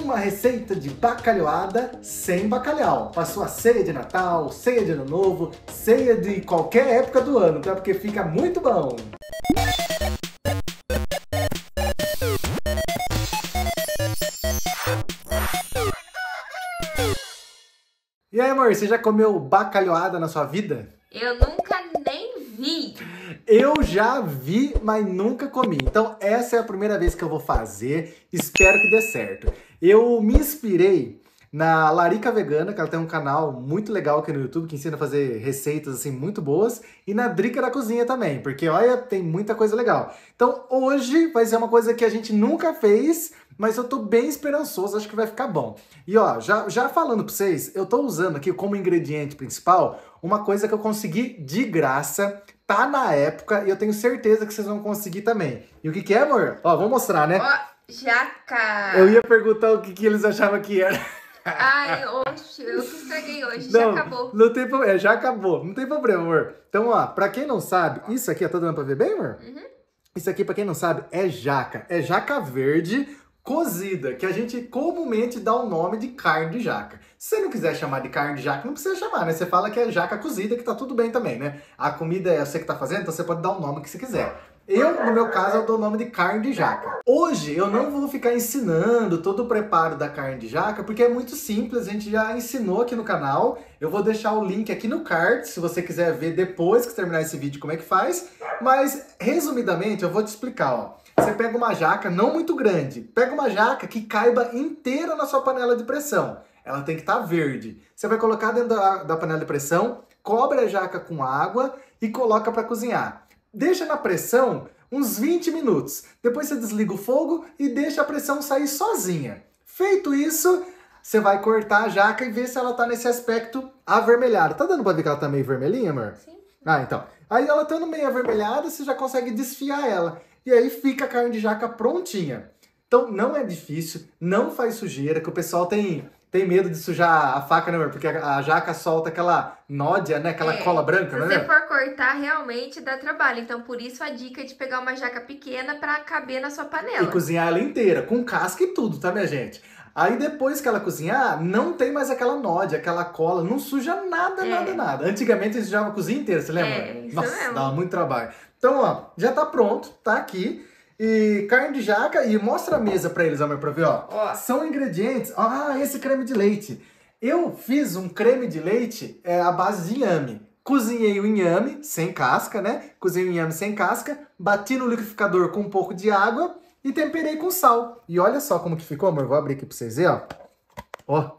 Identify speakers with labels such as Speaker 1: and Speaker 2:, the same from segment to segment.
Speaker 1: Uma receita de bacalhoada sem bacalhau. Para sua ceia de Natal, ceia de Ano Novo, ceia de qualquer época do ano, tá? Porque fica muito bom. E aí, amor, você já comeu bacalhoada na sua vida?
Speaker 2: Eu nunca nem vi.
Speaker 1: Eu já vi, mas nunca comi. Então, essa é a primeira vez que eu vou fazer. Espero que dê certo. Eu me inspirei na Larica Vegana, que ela tem um canal muito legal aqui no YouTube que ensina a fazer receitas assim muito boas, e na Drica da Cozinha também, porque olha, tem muita coisa legal. Então, hoje vai ser uma coisa que a gente nunca fez, mas eu tô bem esperançoso, acho que vai ficar bom. E ó, já, já falando pra vocês, eu tô usando aqui como ingrediente principal uma coisa que eu consegui de graça, tá na época, e eu tenho certeza que vocês vão conseguir também. E o que que é, amor? Ó, vou mostrar, né?
Speaker 2: Ó, jaca.
Speaker 1: Eu ia perguntar o que, que eles achavam que era.
Speaker 2: Ai, oxe, eu que estraguei hoje,
Speaker 1: Não,
Speaker 2: já acabou.
Speaker 1: Não tem problema, é, já acabou, não tem problema, amor. Então, ó, pra quem não sabe, isso aqui, ó, tá dando pra ver bem, amor?
Speaker 2: Uhum.
Speaker 1: Isso aqui, pra quem não sabe, é jaca. É jaca verde cozida, que a gente comumente dá o nome de carne de jaca. Se você não quiser chamar de carne de jaca, não precisa chamar, né? Você fala que é jaca cozida, que tá tudo bem também, né? A comida é você que tá fazendo, então você pode dar o nome que você quiser. Eu, no meu caso, eu dou o nome de carne de jaca. Hoje eu não vou ficar ensinando todo o preparo da carne de jaca, porque é muito simples, a gente já ensinou aqui no canal. Eu vou deixar o link aqui no card, se você quiser ver depois que terminar esse vídeo como é que faz. Mas, resumidamente, eu vou te explicar, ó. Você pega uma jaca não muito grande, pega uma jaca que caiba inteira na sua panela de pressão. Ela tem que estar tá verde. Você vai colocar dentro da, da panela de pressão, cobre a jaca com água e coloca para cozinhar. Deixa na pressão uns 20 minutos. Depois você desliga o fogo e deixa a pressão sair sozinha. Feito isso, você vai cortar a jaca e ver se ela tá nesse aspecto avermelhado. Tá dando pra ver que ela tá meio vermelhinha, amor?
Speaker 2: Sim.
Speaker 1: Ah, então. Aí ela estando meio avermelhada, você já consegue desfiar ela. E aí fica a carne de jaca prontinha. Então não é difícil, não faz sujeira, que o pessoal tem, tem medo de sujar a faca, né, amor? Porque a, jaca solta aquela nódia, né? Aquela
Speaker 2: É,
Speaker 1: cola branca,
Speaker 2: Se
Speaker 1: não
Speaker 2: você
Speaker 1: é?
Speaker 2: for cortar, realmente dá trabalho. Então, por isso a dica de pegar uma jaca pequena pra caber na sua
Speaker 1: E
Speaker 2: panela.
Speaker 1: cozinhar ela inteira, com casca e tudo, tá, minha gente? Aí depois que ela cozinhar, não tem mais aquela nódia, aquela cola, não suja nada,
Speaker 2: É.
Speaker 1: nada, nada. Antigamente a gente sujava a cozinha inteira, você lembra?
Speaker 2: É, isso
Speaker 1: Nossa,
Speaker 2: mesmo.
Speaker 1: dava muito trabalho. Então, ó, já tá pronto, tá aqui. E carne de jaca, e mostra a mesa pra eles, amor, pra ver, ó.
Speaker 2: Ó.
Speaker 1: São ingredientes. Ah, esse creme de leite. Eu fiz um creme de leite é, à base de inhame. Cozinhei o inhame sem casca, né? Cozinhei o inhame sem casca, bati no liquidificador com um pouco de água e temperei com sal. E olha só como que ficou, amor. Vou abrir aqui pra vocês verem, ó. Ó,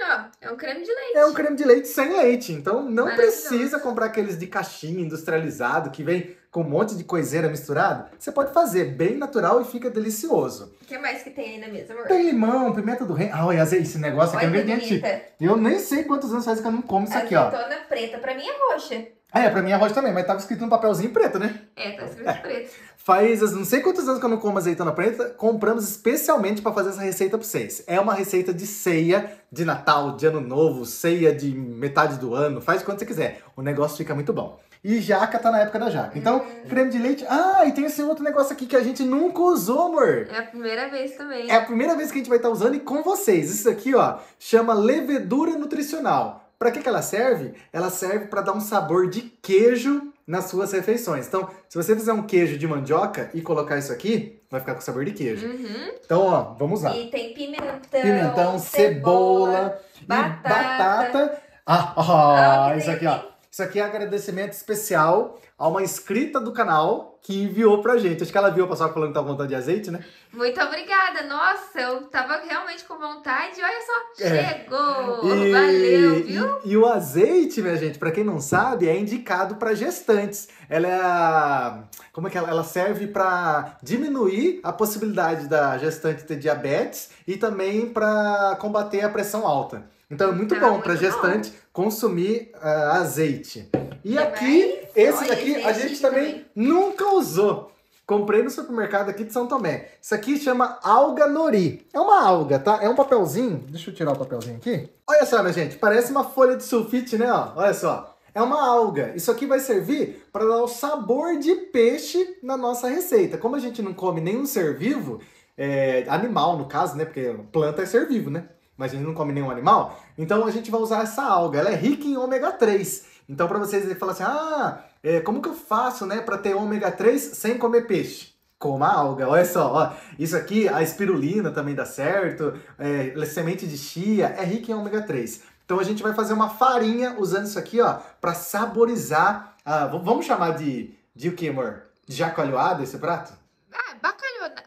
Speaker 2: Não, é um creme de leite.
Speaker 1: é um creme de leite sem leite. Então não precisa comprar aqueles de caixinha industrializado que vem com um monte de coiseira misturado. Você pode fazer bem natural e fica delicioso.
Speaker 2: O que mais que tem aí na mesa, amor?
Speaker 1: Tem limão, pimenta do reino. Ah, azeite, esse negócio aqui é um ingrediente. Eu nem sei quantos anos faz que eu não como isso aqui, ó.
Speaker 2: Azeitona preta. Pra mim é roxa.
Speaker 1: Ah, é, pra mim é roxa também, mas tava escrito no papelzinho preto, né?
Speaker 2: É, tá escrito preto.
Speaker 1: Faz não sei quantos anos que eu não como azeitona preta, compramos especialmente pra fazer essa receita pra vocês. É uma receita de ceia de Natal, de Ano Novo, ceia de metade do ano, faz quando você quiser. O negócio fica muito bom. E jaca tá na época da jaca. Então, creme de leite. Ah, e tem esse outro negócio aqui que a gente nunca usou, amor.
Speaker 2: É a primeira vez também.
Speaker 1: É a primeira vez que a gente vai estar usando e com vocês. Isso aqui, ó, chama levedura nutricional. Para que, que ela serve? Ela serve para dar um sabor de queijo nas suas refeições. Então, se você fizer um queijo de mandioca e colocar isso aqui, vai ficar com sabor de queijo.
Speaker 2: Uhum.
Speaker 1: Então, ó, vamos lá.
Speaker 2: E tem pimentão,
Speaker 1: Pimentão, cebola, e
Speaker 2: batata.
Speaker 1: batata. Ah, ó,
Speaker 2: Ah,
Speaker 1: isso aqui, ó. Isso aqui é agradecimento especial a uma inscrita do canal que enviou pra gente. Acho que ela viu o pessoal falando que tá com vontade de azeite, né?
Speaker 2: Muito obrigada. Nossa, eu tava realmente com vontade. Olha só,
Speaker 1: É.
Speaker 2: chegou.
Speaker 1: E,
Speaker 2: Valeu, viu?
Speaker 1: e- e o azeite, minha gente, pra quem não sabe, é indicado para gestantes. Ela é como é que ela, ela serve para diminuir a possibilidade da gestante ter diabetes e também para combater a pressão alta. Então é muito
Speaker 2: Então,
Speaker 1: bom para gestante consumir ah, azeite. E
Speaker 2: E
Speaker 1: aqui,
Speaker 2: mais?
Speaker 1: esse daqui a
Speaker 2: é
Speaker 1: gente também,
Speaker 2: também.
Speaker 1: nunca usou. Comprei no supermercado aqui de São Tomé. Isso aqui chama alga nori. É uma alga, tá? É um papelzinho. Deixa eu tirar o papelzinho aqui. Olha só, minha gente. Parece uma folha de sulfite, né? Ó, olha só. É uma alga. Isso aqui vai servir para dar o sabor de peixe na nossa receita. Como a gente não come nenhum ser vivo, é, animal, no caso, né? Porque planta é ser vivo, né? Mas a gente não come nenhum animal. Então a gente vai usar essa alga. Ela é rica em ômega 3. Então, para vocês falarem assim, ah, é, como que eu faço, né, para ter ômega 3 sem comer peixe? Coma alga, olha só, ó, isso aqui, a espirulina também dá certo, é, semente de chia, é rica em ômega 3. Então a gente vai fazer uma farinha usando isso aqui, ó, para saborizar, vamos chamar de, de o que, amor? De esse prato?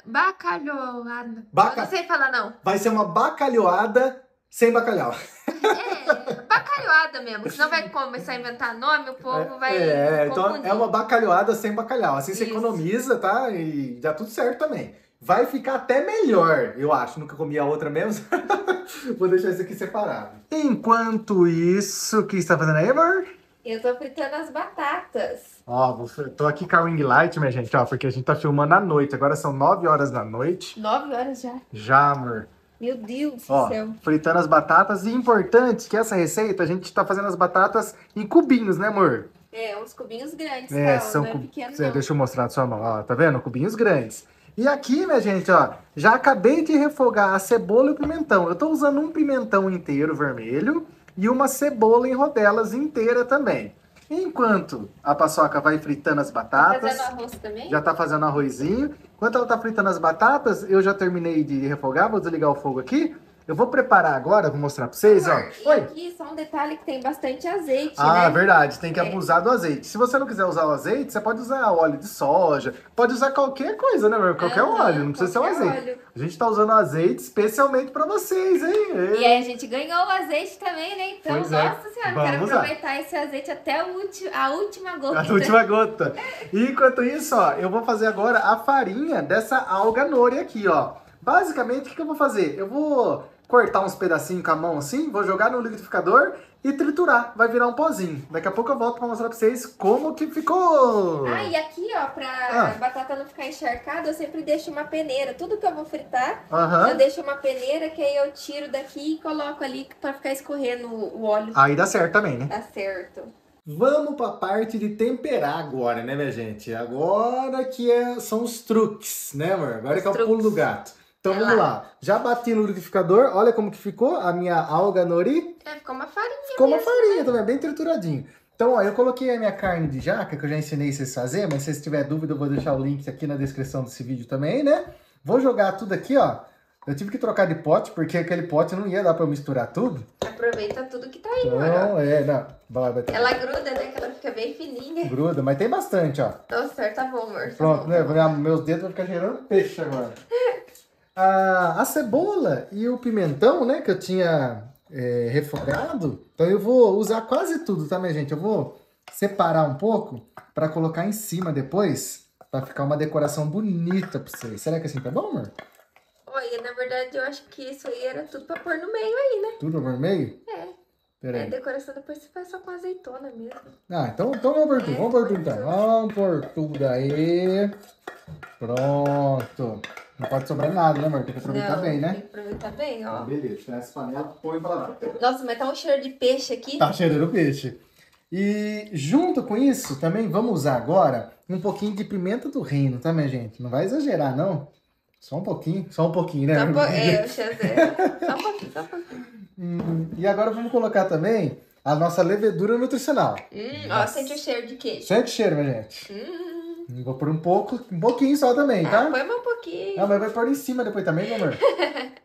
Speaker 2: Bacalhoada.
Speaker 1: Baca...
Speaker 2: Eu não sei falar, não.
Speaker 1: Vai ser uma bacalhoada sem bacalhau.
Speaker 2: É, bacalhoada mesmo. Senão vai começar a inventar nome, o povo vai.
Speaker 1: É, então
Speaker 2: confundir.
Speaker 1: é uma bacalhoada sem bacalhau. Assim você
Speaker 2: Isso.
Speaker 1: economiza, tá? E dá tudo certo também. Vai ficar até melhor, eu acho. Nunca comi a outra mesmo. Vou deixar isso aqui separado. Enquanto isso, o que está fazendo aí, amor?
Speaker 2: Eu tô fritando as batatas.
Speaker 1: Ó, vou- tô aqui com a ring light, minha gente, ó, porque a gente tá filmando à noite. Agora são 9 horas da noite.
Speaker 2: Nove horas já.
Speaker 1: Já, amor.
Speaker 2: Meu Deus
Speaker 1: Ó,
Speaker 2: do céu.
Speaker 1: fritando as batatas. E importante que essa receita a gente tá fazendo as batatas em cubinhos, né, amor?
Speaker 2: É, uns cubinhos grandes,
Speaker 1: É, são
Speaker 2: não é pequeno, não.
Speaker 1: Deixa eu mostrar na sua mão, ó, tá vendo? Cubinhos grandes. E aqui, minha gente, ó, já acabei de refogar a cebola e o pimentão. Eu tô usando um pimentão inteiro vermelho e uma cebola em rodelas inteira também. Enquanto a paçoca vai fritando as
Speaker 2: Tá
Speaker 1: batatas,
Speaker 2: fazendo arroz também?
Speaker 1: já tá fazendo arrozinho. Enquanto ela tá fritando as batatas, eu já terminei de refogar, vou desligar o fogo aqui. Eu vou preparar agora, vou mostrar pra vocês, ó.
Speaker 2: E
Speaker 1: Oi.
Speaker 2: aqui só um detalhe que tem bastante azeite,
Speaker 1: Ah,
Speaker 2: né?
Speaker 1: verdade, tem que
Speaker 2: É.
Speaker 1: abusar do azeite. Se você não quiser usar o azeite, você pode usar óleo de soja, pode usar qualquer coisa, né, meu? Qualquer
Speaker 2: Aham,
Speaker 1: óleo, não precisa ser o azeite.
Speaker 2: óleo.
Speaker 1: A gente tá usando azeite especialmente pra vocês, hein?
Speaker 2: E aí a gente ganhou o azeite também, né? Então,
Speaker 1: Pois é.
Speaker 2: nossa senhora,
Speaker 1: Vamos
Speaker 2: quero aproveitar esse azeite até a última gota.
Speaker 1: A última gota. E enquanto isso, ó, eu vou fazer agora a farinha dessa alga nori aqui, ó. Basicamente, o que que eu vou fazer? Eu vou cortar uns pedacinhos com a mão assim, vou jogar no liquidificador e triturar. Vai virar um pozinho. Daqui a pouco eu volto pra mostrar pra vocês como que ficou.
Speaker 2: Ah, e aqui, ó, pra
Speaker 1: Ah.
Speaker 2: batata não ficar encharcada, eu sempre deixo uma peneira. Tudo que eu vou fritar, eu deixo uma peneira que aí eu tiro daqui e coloco ali pra ficar escorrendo o óleo.
Speaker 1: Aí dá certo também, né?
Speaker 2: Tá certo.
Speaker 1: Vamos para a parte de temperar agora, né, minha gente? Agora que é- são os truques, né, amor? Agora que é o pulo do gato. Então vamos
Speaker 2: lá.
Speaker 1: Já bati no liquidificador, olha como que ficou a minha alga nori.
Speaker 2: É, ficou uma farinha
Speaker 1: Ficou uma farinha também, bem trituradinho. Então, ó, eu coloquei a minha carne de jaca, que eu já ensinei vocês a fazer, mas se vocês tiverem dúvida, eu vou deixar o link aqui na descrição desse vídeo também, né? Vou jogar tudo aqui, ó. Eu tive que trocar de pote, porque aquele pote não ia dar pra eu misturar tudo.
Speaker 2: Aproveita tudo que tá aí.
Speaker 1: Então, é, não. Vai, vai ter...
Speaker 2: Ela gruda, né? Que ela fica bem fininha.
Speaker 1: Gruda, mas tem bastante, ó.
Speaker 2: Tá certo, tá bom, amor. tá
Speaker 1: Pronto,
Speaker 2: bom.
Speaker 1: né? Minha- Meus dedos vão ficar cheirando peixe agora. A, a cebola e o pimentão, né, que eu tinha é, refogado, então eu vou usar quase tudo, tá, minha gente? Eu vou separar um pouco pra colocar em cima depois, pra ficar uma decoração bonita pra vocês. Será que assim tá bom, amor?
Speaker 2: Olha, na verdade, eu acho que isso aí era tudo pra pôr no meio aí, né?
Speaker 1: Tudo no vermelho?
Speaker 2: É.
Speaker 1: Pera
Speaker 2: É,
Speaker 1: aí.
Speaker 2: decoração depois você faz só com azeitona mesmo.
Speaker 1: Ah, então, então vamos por tudo, vamos por tudo então. Vamos por tudo aí. Pronto. Não pode sobrar nada, né, amor? Tem que aproveitar
Speaker 2: Não,
Speaker 1: bem, né?
Speaker 2: Tem que aproveitar bem, ó.
Speaker 1: Beleza, tirar essa panela, põe pra lá.
Speaker 2: Nossa, mas tá um cheiro de peixe aqui.
Speaker 1: Tá cheirando peixe. E junto com isso, também vamos usar agora um pouquinho de pimenta do reino, tá, minha gente? Não vai exagerar, não. Só um pouquinho, só um pouquinho, né?
Speaker 2: Só po- é, o. Só um pouquinho, só um pouquinho.
Speaker 1: Hum, e agora vamos colocar também a nossa levedura nutricional.
Speaker 2: Hum, ó, sente o cheiro de queijo.
Speaker 1: Sente cheiro, minha gente.
Speaker 2: Hum,
Speaker 1: Vou pôr um pouco, um pouquinho só também,
Speaker 2: ah,
Speaker 1: tá?
Speaker 2: põe mais um pouquinho.
Speaker 1: Ah, mas vai pôr em cima depois também, meu amor.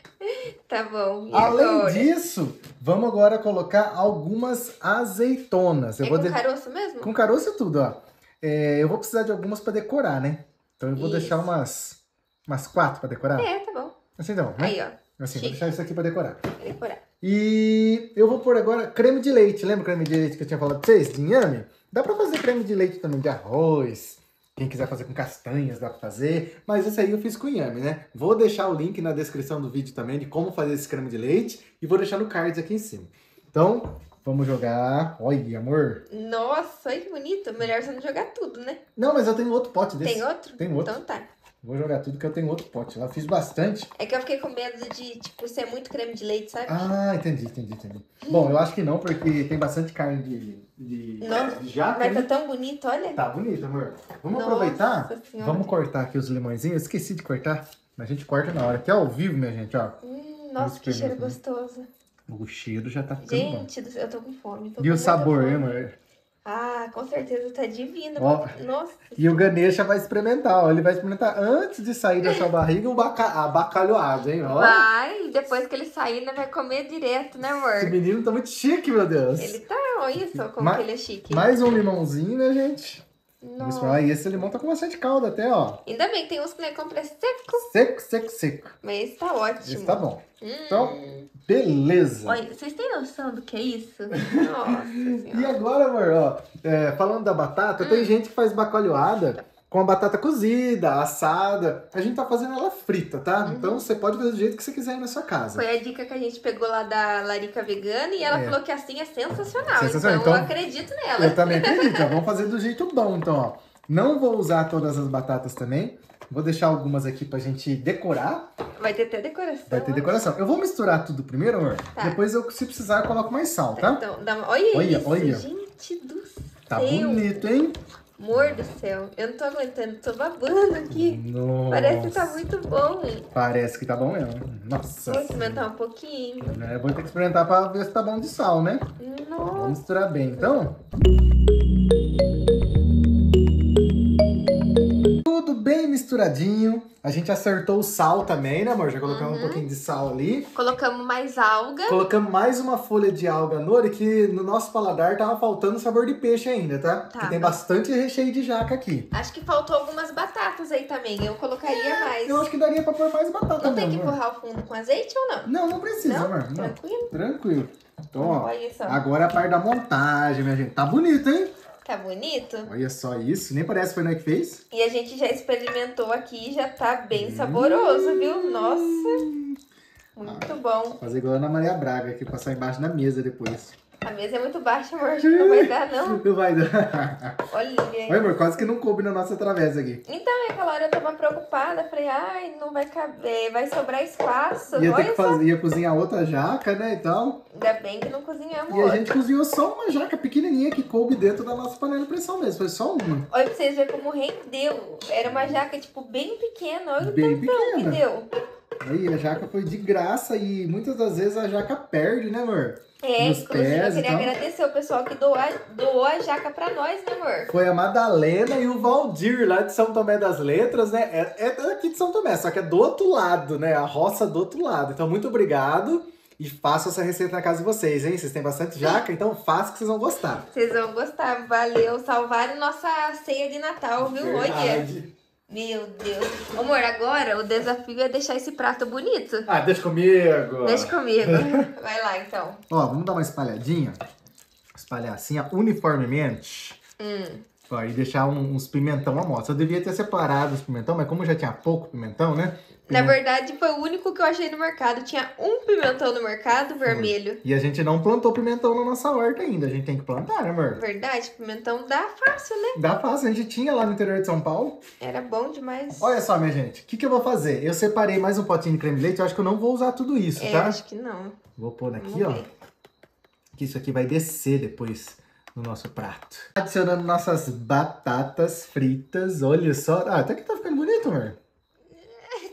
Speaker 2: Tá bom.
Speaker 1: Além
Speaker 2: agora?
Speaker 1: disso, vamos agora colocar algumas azeitonas. Eu
Speaker 2: É
Speaker 1: vou
Speaker 2: com
Speaker 1: de-
Speaker 2: caroço mesmo?
Speaker 1: Com caroço e tudo, ó. É, eu vou precisar de algumas pra decorar, né? Então eu vou
Speaker 2: Isso.
Speaker 1: deixar umas, umas quatro pra decorar.
Speaker 2: É, tá bom.
Speaker 1: Assim então, né?
Speaker 2: Aí, ó.
Speaker 1: Assim, vou
Speaker 2: chique.
Speaker 1: deixar isso aqui pra decorar.
Speaker 2: Vou decorar.
Speaker 1: E eu vou pôr agora creme de leite. Lembra o creme de leite que eu tinha falado pra vocês? De inhame? Dá pra fazer creme de leite também de arroz. Quem quiser fazer com castanhas, dá pra fazer. Mas esse aí eu fiz com inhame, né? Vou deixar o link na descrição do vídeo também de como fazer esse creme de leite. E vou deixar no card aqui em cima. Então, vamos jogar. Olha, amor.
Speaker 2: Nossa, olha que bonito. Melhor você não jogar tudo, né?
Speaker 1: Não, mas eu tenho outro pote desse.
Speaker 2: Tem outro?
Speaker 1: Tem outro.
Speaker 2: Então tá.
Speaker 1: Vou jogar tudo que eu tenho outro pote. Lá fiz bastante.
Speaker 2: É que eu fiquei com medo de, tipo, ser muito creme de leite, sabe?
Speaker 1: Ah, entendi, entendi, entendi. Bom, eu acho que não, porque tem bastante carne de, de,
Speaker 2: Nossa,
Speaker 1: de jaca.
Speaker 2: Mas tá tão bonito, olha.
Speaker 1: Tá bonito, amor. Vamos
Speaker 2: Nossa
Speaker 1: aproveitar?
Speaker 2: Senhora.
Speaker 1: Vamos cortar aqui os limõezinhos. Eu esqueci de cortar. A gente corta na hora. Aqui é ao vivo, minha gente, ó.
Speaker 2: Hum, nossa, que cheiro gostoso.
Speaker 1: O cheiro já tá ficando bom.
Speaker 2: Gente, céu, eu tô com fome. tô
Speaker 1: E
Speaker 2: com
Speaker 1: o sabor, hein, amor?
Speaker 2: Ah, com certeza tá divino.
Speaker 1: Ó.
Speaker 2: Nossa.
Speaker 1: E o Ganesha vai experimentar, ó. Ele vai experimentar antes de sair da sua barriga o baca... a bacalhoada, hein? Ó.
Speaker 2: Vai, depois que ele sair, né, vai comer direto, né,
Speaker 1: Esse
Speaker 2: amor?
Speaker 1: menino tá muito chique, meu Deus.
Speaker 2: Ele tá, olha só como
Speaker 1: Ma-
Speaker 2: que ele é chique.
Speaker 1: Mais um limãozinho, né, gente? Vamos
Speaker 2: Nossa.
Speaker 1: falar. E esse limão tá com bastante calda até, ó.
Speaker 2: Ainda bem que tem uns que não compra seco,
Speaker 1: Seco, seco, seco.
Speaker 2: mas esse tá ótimo.
Speaker 1: Esse tá bom.
Speaker 2: Hum.
Speaker 1: Então, beleza.
Speaker 2: Olha, vocês têm noção do que é isso? Nossa
Speaker 1: E
Speaker 2: senhora.
Speaker 1: agora, amor, ó, é, falando da batata,
Speaker 2: Hum.
Speaker 1: tem gente que faz bacalhoada com a batata cozida, assada. A gente tá fazendo ela frita, tá?
Speaker 2: Uhum.
Speaker 1: Então você pode fazer do jeito que você quiser aí na sua casa.
Speaker 2: Foi a dica que a gente pegou lá da Larica Vegana e ela
Speaker 1: É.
Speaker 2: falou que assim é sensacional.
Speaker 1: Sensacional,
Speaker 2: Então, eu
Speaker 1: então-
Speaker 2: acredito nela.
Speaker 1: Eu também acredito, ó, vamos fazer do jeito bom, então, ó. Não vou usar todas as batatas também. Vou deixar algumas aqui pra gente decorar.
Speaker 2: Vai ter até decoração.
Speaker 1: Vai ter
Speaker 2: ó.
Speaker 1: decoração. Eu vou misturar tudo primeiro, amor.
Speaker 2: Tá.
Speaker 1: Depois, eu, se precisar, eu coloco mais sal, tá?
Speaker 2: Então, dá uma... olha,
Speaker 1: Olha,
Speaker 2: isso,
Speaker 1: olha.
Speaker 2: gente do
Speaker 1: Tá
Speaker 2: céu.
Speaker 1: bonito, hein?
Speaker 2: Amor do céu, eu não tô aguentando, tô babando aqui.
Speaker 1: Nossa.
Speaker 2: Parece que tá muito bom.
Speaker 1: Parece que tá bom mesmo. Nossa.
Speaker 2: Vou experimentar um pouquinho.
Speaker 1: É, vou ter que experimentar pra ver se tá bom de sal, né? Vamos
Speaker 2: Nossa,
Speaker 1: misturar bem, então. Misturadinho. A gente acertou o sal também, né, amor? Já colocamos
Speaker 2: Uhum.
Speaker 1: um pouquinho de sal ali.
Speaker 2: colocamos mais alga.
Speaker 1: Colocamos mais uma folha de alga nori que no nosso paladar tava faltando sabor de peixe ainda, tá?
Speaker 2: Tá.
Speaker 1: Que tem bastante recheio de jaca aqui.
Speaker 2: Acho que faltou algumas batatas aí também. Eu colocaria mais.
Speaker 1: Eu acho que daria pra pôr mais batata
Speaker 2: Não tem que
Speaker 1: amor.
Speaker 2: empurrar o fundo com azeite ou não?
Speaker 1: Não, não precisa,
Speaker 2: Não?
Speaker 1: amor. Não.
Speaker 2: Tranquilo?
Speaker 1: Tranquilo. Então, ó. Agora a parte da montagem, minha gente. Tá bonito, hein?
Speaker 2: Tá bonito?
Speaker 1: Olha só isso. Nem parece que foi nós que fez.
Speaker 2: E a gente já experimentou aqui e já tá bem saboroso, viu? Nossa. Muito bom.
Speaker 1: Fazer igual a Ana Maria Braga, que passar embaixo da mesa depois.
Speaker 2: A mesa é muito baixa, amor. Acho que não vai dar, não.
Speaker 1: Não vai dar.
Speaker 2: Olha.
Speaker 1: Olha, amor, quase que não coube na nossa travessa aqui.
Speaker 2: Então, aquela hora eu tava preocupada. Falei, ai, não vai caber, vai sobrar espaço.
Speaker 1: Ia ter que fazer, ia cozinhar outra jaca, né, e tal.
Speaker 2: Ainda bem que não cozinhamos
Speaker 1: E a
Speaker 2: outra.
Speaker 1: gente cozinhou só uma jaca pequenininha que coube dentro da nossa panela de pressão mesmo. Foi só uma.
Speaker 2: Olha pra vocês verem como rendeu. Era uma jaca, tipo, bem pequena. Olha
Speaker 1: Bem
Speaker 2: o tampão que
Speaker 1: pequena.
Speaker 2: deu.
Speaker 1: Aí a jaca foi de graça e muitas das vezes a jaca perde, né, amor?
Speaker 2: É,
Speaker 1: Nos
Speaker 2: inclusive eu
Speaker 1: pés e
Speaker 2: queria
Speaker 1: tal.
Speaker 2: agradecer o pessoal que doou, a- doou a jaca pra nós, né, amor?
Speaker 1: Foi a Madalena e o Valdir, lá de São Tomé das Letras, né? É, é daqui de São Tomé, só que é do outro lado, né? A roça do outro lado. Então, muito obrigado. E façam essa receita na casa de vocês, hein? Vocês têm bastante jaca, então faça que vocês vão gostar.
Speaker 2: Vocês vão gostar. Valeu. Salvaram nossa ceia de Natal, viu? Olha.
Speaker 1: Verdade.
Speaker 2: Meu Deus. Amor, agora o desafio é deixar esse prato bonito.
Speaker 1: Ah, deixa comigo.
Speaker 2: Deixa comigo. Vai lá, então.
Speaker 1: Ó, vamos dar uma espalhadinha. Espalhar assim, ó, uniformemente.
Speaker 2: Hum.
Speaker 1: Ó, e deixar um- uns pimentão à mostra. Eu devia ter separado os pimentão, mas como já tinha pouco pimentão, né?
Speaker 2: Na
Speaker 1: Pime-
Speaker 2: verdade, foi o único que eu achei no mercado. Tinha um pimentão no mercado, vermelho.
Speaker 1: E a gente não plantou pimentão na nossa horta ainda. A gente tem que plantar, né, amor?
Speaker 2: Verdade, pimentão dá fácil, né?
Speaker 1: Dá fácil, a gente tinha lá no interior de São Paulo.
Speaker 2: Era bom demais.
Speaker 1: Olha só, minha gente, o que, que eu vou fazer? Eu separei mais um potinho de creme de leite, eu acho que eu não vou usar tudo isso,
Speaker 2: É,
Speaker 1: tá?
Speaker 2: acho que não.
Speaker 1: Vou pôr aqui, ó, que isso aqui vai descer depois no nosso prato. Adicionando nossas batatas fritas, olha só. Ah, até que tá ficando bonito, amor.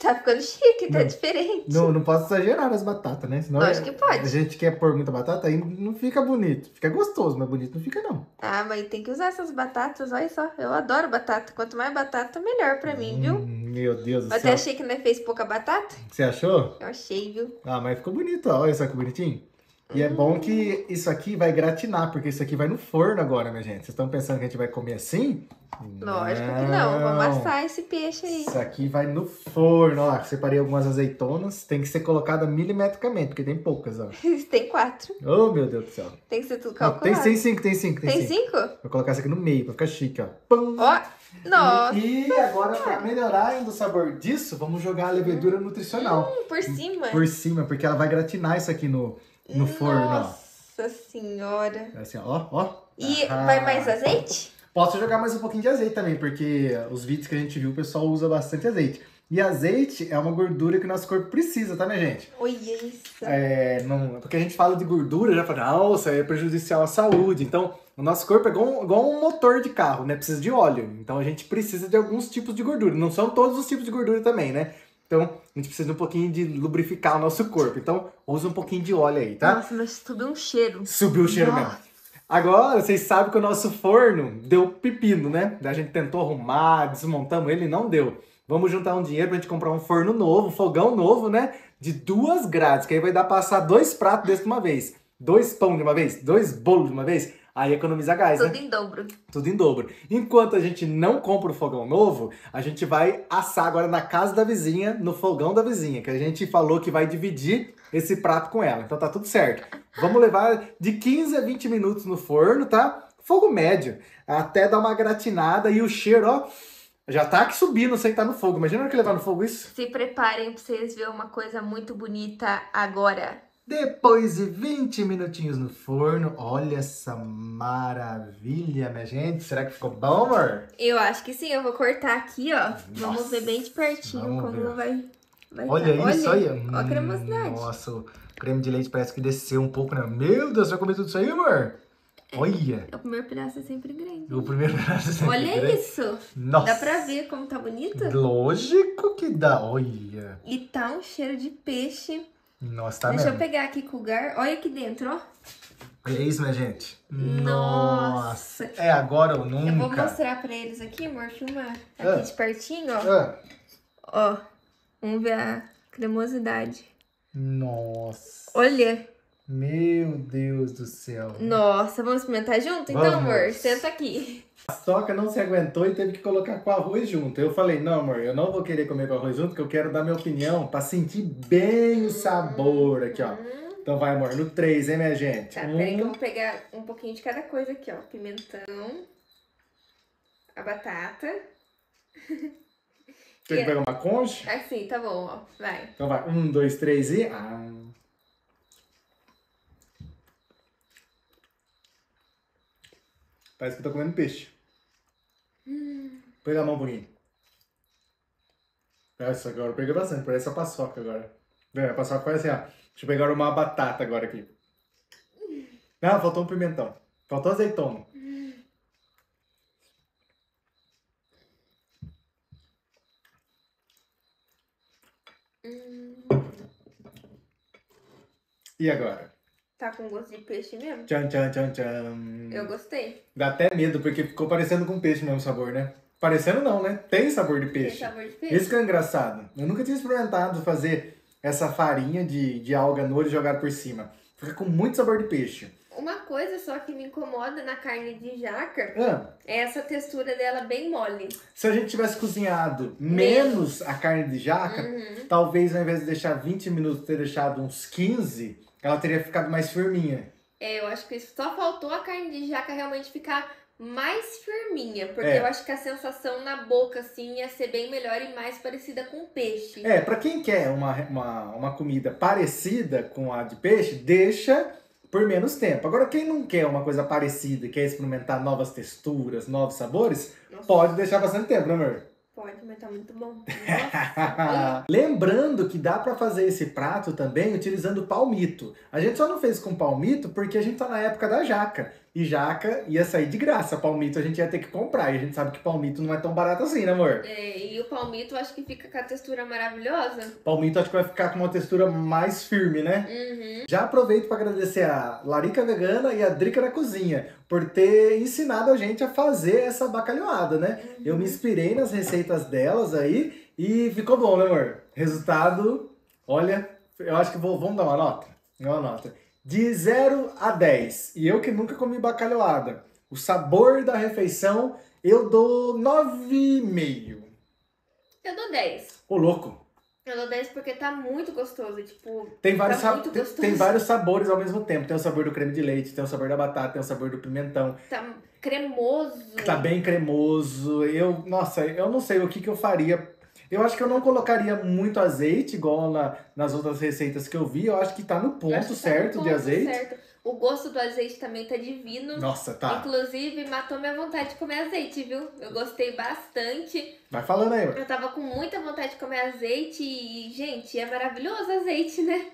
Speaker 2: Tá ficando chique, tá
Speaker 1: Não.
Speaker 2: diferente.
Speaker 1: Não, não posso exagerar nas batatas, né? Senão
Speaker 2: Lógico que pode.
Speaker 1: A gente quer pôr muita batata, aí não fica bonito. Fica gostoso, mas bonito não fica, não.
Speaker 2: Ah, mas tem que usar essas batatas, olha só. Eu adoro batata. Quanto mais batata, melhor pra mim, viu?
Speaker 1: Hum, meu Deus do
Speaker 2: Eu até
Speaker 1: céu.
Speaker 2: achei que não fez pouca batata.
Speaker 1: Você achou?
Speaker 2: Eu achei, viu?
Speaker 1: Ah, mas ficou bonito, ó. Olha só que bonitinho. E é bom que isso aqui vai gratinar, porque isso aqui vai no forno agora, minha gente. Vocês estão pensando que a gente vai comer assim?
Speaker 2: Lógico que não. Vou amassar esse peixe aí.
Speaker 1: Isso aqui vai no forno, ó. Separei algumas azeitonas. Tem que ser colocada milimetricamente, porque tem poucas, ó.
Speaker 2: tem quatro.
Speaker 1: Oh, meu Deus do céu.
Speaker 2: Tem que ser tudo calculado.
Speaker 1: tem, tem cinco, tem cinco, tem,
Speaker 2: Tem
Speaker 1: cinco.
Speaker 2: cinco?
Speaker 1: Vou colocar isso aqui no meio, pra ficar chique, ó. Pum.
Speaker 2: Ó, nossa.
Speaker 1: E agora, pra melhorar ainda o sabor disso, vamos jogar a levedura nutricional
Speaker 2: Por cima.
Speaker 1: por cima, porque ela vai gratinar isso aqui no, no forno.
Speaker 2: Nossa senhora.
Speaker 1: Assim, ó, ó.
Speaker 2: E
Speaker 1: Ah.
Speaker 2: vai mais azeite?
Speaker 1: Posso jogar mais um pouquinho de azeite também, porque os vídeos que a gente viu, o pessoal usa bastante azeite. E azeite é uma gordura que o nosso corpo precisa, tá, minha gente?
Speaker 2: Olha isso.
Speaker 1: É, não, porque a gente fala de gordura, já fala, nossa, é prejudicial à saúde. Então, o nosso corpo é igual, igual um motor de carro, né? Precisa de óleo. Então, a gente precisa de alguns tipos de gordura. Não são todos os tipos de gordura também, né? Então, a gente precisa de um pouquinho de lubrificar o nosso corpo. Então, usa um pouquinho de óleo aí, tá?
Speaker 2: Nossa, mas subiu um cheiro.
Speaker 1: Subiu o cheiro
Speaker 2: Nossa.
Speaker 1: mesmo. Agora, vocês sabem que o nosso forno deu pepino, né? A gente tentou arrumar, desmontamos ele, não deu. Vamos juntar um dinheiro pra gente comprar um forno novo, um fogão novo, né? De duas grades, que aí vai dar pra assar dois pratos desse de uma vez. Dois pão de uma vez, dois bolos de uma vez. Aí economiza gás, né?
Speaker 2: Tudo em dobro.
Speaker 1: Tudo em dobro. Enquanto a gente não compra o fogão novo, a gente vai assar agora na casa da vizinha, no fogão da vizinha, que a gente falou que vai dividir esse prato com ela. Então tá tudo certo. Vamos levar de 15 a 20 minutos no forno, tá? Fogo médio, até dar uma gratinada e o cheiro, ó, já tá aqui subindo sem estar no fogo. Imagina que levar no fogo isso.
Speaker 2: Se preparem pra vocês verem uma coisa muito bonita agora.
Speaker 1: Depois de 20 minutinhos no forno, olha essa maravilha, minha gente. Será que ficou bom, amor?
Speaker 2: Eu acho que sim, eu vou cortar aqui, ó. Vamos
Speaker 1: Nossa,
Speaker 2: ver bem de pertinho
Speaker 1: vamos
Speaker 2: como
Speaker 1: ver.
Speaker 2: vai, vai
Speaker 1: Olha
Speaker 2: tá.
Speaker 1: isso, olha.
Speaker 2: Ó a cremosidade.
Speaker 1: Nossa, o creme de leite parece que desceu um pouco, né? Meu Deus, você vai comer tudo isso aí, amor? Olha.
Speaker 2: O primeiro pedaço é sempre grande.
Speaker 1: O primeiro pedaço sempre
Speaker 2: Olha
Speaker 1: grande.
Speaker 2: isso.
Speaker 1: Nossa.
Speaker 2: Dá pra ver como tá bonito?
Speaker 1: Lógico que dá. Olha.
Speaker 2: E tá um cheiro de peixe.
Speaker 1: Nossa, tá
Speaker 2: Deixa eu
Speaker 1: mesmo.
Speaker 2: pegar aqui com o gar. Olha aqui dentro, ó.
Speaker 1: Olha isso, minha gente.
Speaker 2: Nossa.
Speaker 1: É agora ou
Speaker 2: Eu vou
Speaker 1: nunca.
Speaker 2: mostrar pra eles aqui, amor. Filma aqui
Speaker 1: Ah.
Speaker 2: de pertinho, ó.
Speaker 1: Ah,
Speaker 2: Ó. Vamos ver a cremosidade.
Speaker 1: nossa.
Speaker 2: Olha.
Speaker 1: Meu Deus do céu.
Speaker 2: Nossa, vamos experimentar junto? Então,
Speaker 1: Vamos.
Speaker 2: amor, senta aqui.
Speaker 1: A soca não se aguentou e teve que colocar com arroz junto. Eu falei, não, amor, eu não vou querer comer com arroz junto, porque eu quero dar minha opinião pra sentir bem o sabor aqui, ó. Então vai, amor, no 3, hein, minha gente?
Speaker 2: Tá, peraí que eu
Speaker 1: Um,
Speaker 2: vou pegar um pouquinho de cada coisa aqui, ó. Pimentão. A batata.
Speaker 1: tem que pegar uma concha?
Speaker 2: Assim, tá bom, ó. Vai.
Speaker 1: Então vai, um, dois, três e... Ah. Parece que eu tô comendo peixe. Pega a mão um pouquinho. Agora, eu peguei bastante, parece a paçoca agora. Vem, a paçoca parece assim, ó. Deixa eu pegar uma batata agora aqui. Ah, faltou um pimentão. Faltou azeitona. E agora?
Speaker 2: Tá com gosto de peixe mesmo?
Speaker 1: Tchan, tchan, tchan, tchan.
Speaker 2: Eu gostei.
Speaker 1: Dá até medo, porque ficou parecendo com peixe mesmo o sabor, né? Parecendo não, né? Tem sabor de
Speaker 2: Tem
Speaker 1: peixe.
Speaker 2: sabor de peixe?
Speaker 1: Isso que é engraçado. Eu nunca tinha experimentado fazer essa farinha de, de alga no olho jogada por cima. Fica com muito sabor de peixe.
Speaker 2: Uma coisa só que me incomoda na carne de jaca
Speaker 1: Ah,
Speaker 2: é essa textura dela bem mole.
Speaker 1: se a gente tivesse cozinhado menos a carne de jaca,
Speaker 2: Uhum.
Speaker 1: talvez ao invés de deixar 20 minutos, ter deixado uns 15, ela teria ficado mais firminha.
Speaker 2: É, eu acho que só faltou a carne de jaca realmente ficar mais firminha. Porque
Speaker 1: É.
Speaker 2: eu acho que a sensação na boca, assim, ia ser bem melhor e mais parecida com peixe.
Speaker 1: É, pra quem quer uma, uma, uma comida parecida com a de peixe, deixa por menos tempo. Agora, quem não quer uma coisa parecida, quer experimentar novas texturas, novos sabores,
Speaker 2: Nossa,
Speaker 1: pode deixar bastante tempo, né, amor?
Speaker 2: Pode, mas tá muito bom.
Speaker 1: Lembrando que dá pra fazer esse prato também utilizando palmito. A gente só não fez com palmito porque a gente tá na época da jaca. E jaca ia sair de graça. Palmito a gente ia ter que comprar. E a gente sabe que palmito não é tão barato assim, né, amor?
Speaker 2: É, e o palmito acho que fica com a textura maravilhosa.
Speaker 1: Palmito acho que vai ficar com uma textura mais firme, né?
Speaker 2: Uhum.
Speaker 1: Já aproveito para agradecer a Larica Vegana e a Drica da Cozinha por ter ensinado a gente a fazer essa bacalhoada, né? Eu me inspirei nas receitas delas aí e ficou bom, né, amor? Resultado, olha, eu acho que vou, vamos dar uma nota? Uma nota. De 0 a 10. E eu que nunca comi bacalhoada. O sabor da refeição, eu dou 9,5.
Speaker 2: Eu dou 10.
Speaker 1: Ô, louco.
Speaker 2: Eu dou 10 porque tá muito gostoso. Tipo,
Speaker 1: Tem vários,
Speaker 2: Tá muito
Speaker 1: tem,
Speaker 2: gostoso.
Speaker 1: tem vários sabores ao mesmo tempo. Tem o sabor do creme de leite, tem o sabor da batata, tem o sabor do pimentão.
Speaker 2: tá cremoso.
Speaker 1: Tá bem cremoso. Eu, nossa, eu não sei o que, que eu faria. Eu acho que eu não colocaria muito azeite, igual na, nas outras receitas que eu vi. Eu acho que tá no ponto
Speaker 2: que tá
Speaker 1: certo
Speaker 2: no
Speaker 1: de
Speaker 2: ponto
Speaker 1: azeite.
Speaker 2: certo. O gosto do azeite também tá divino.
Speaker 1: Nossa, tá.
Speaker 2: Inclusive, matou minha vontade de comer azeite, viu? Eu gostei bastante.
Speaker 1: Vai falando aí.
Speaker 2: Eu tava com muita vontade de comer azeite e, gente, é maravilhoso azeite, né?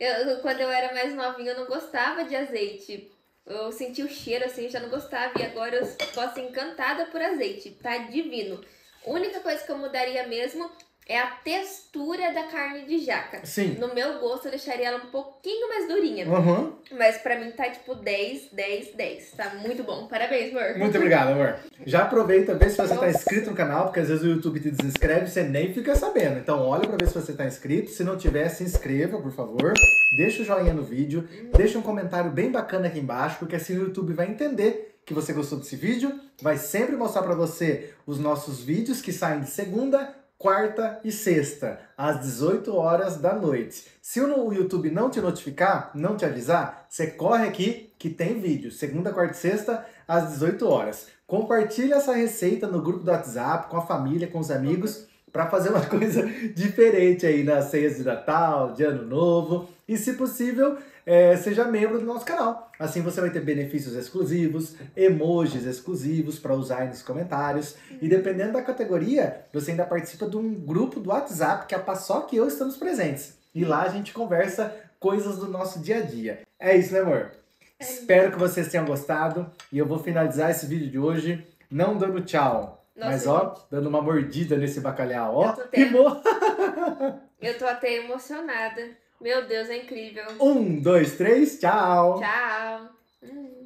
Speaker 2: Eu, quando eu era mais novinha, eu não gostava de azeite. Eu senti o cheiro assim, já não gostava. E agora eu assim, encantada por azeite. Tá divino. A única coisa que eu mudaria mesmo é a textura da carne de jaca.
Speaker 1: Sim.
Speaker 2: No meu gosto, eu deixaria ela um pouquinho mais durinha.
Speaker 1: Uhum.
Speaker 2: Mas pra mim tá tipo 10, 10, 10. Tá muito bom. Parabéns, amor.
Speaker 1: Muito obrigado, amor. Já aproveita, vê se você tá inscrito no canal, porque às vezes o YouTube te desinscreve e você nem fica sabendo. Então olha pra ver se você tá inscrito. Se não tiver, se inscreva, por favor. Deixa o joinha no vídeo. Deixa um comentário bem bacana aqui embaixo, porque assim o YouTube vai entender que você gostou desse vídeo. Vai sempre mostrar pra você os nossos vídeos que saem de segunda, quarta e sexta, às 18 horas da noite. Se o YouTube não te notificar, não te avisar, você corre aqui que tem vídeo, segunda, quarta e sexta, às 18 horas. Compartilha essa receita no grupo do WhatsApp, com a família, com os amigos, para fazer uma coisa diferente aí nas ceias de Natal, de Ano Novo. E se possível, é, seja membro do nosso canal. Assim você vai ter benefícios exclusivos, emojis exclusivos para usar aí nos comentários. E dependendo da categoria, você ainda participa de um grupo do WhatsApp que a Paçoca e eu estamos presentes. E lá a gente conversa coisas do nosso dia a dia. É isso, né, amor? Espero que vocês tenham gostado. E eu vou finalizar esse vídeo de hoje não dando tchau.
Speaker 2: Nossa,
Speaker 1: mas ó, dando uma mordida nesse bacalhau, ó.
Speaker 2: Eu tô até-. Eu tô até emocionada. Meu Deus, é incrível.
Speaker 1: Um, dois, três, tchau.
Speaker 2: Tchau. Hum.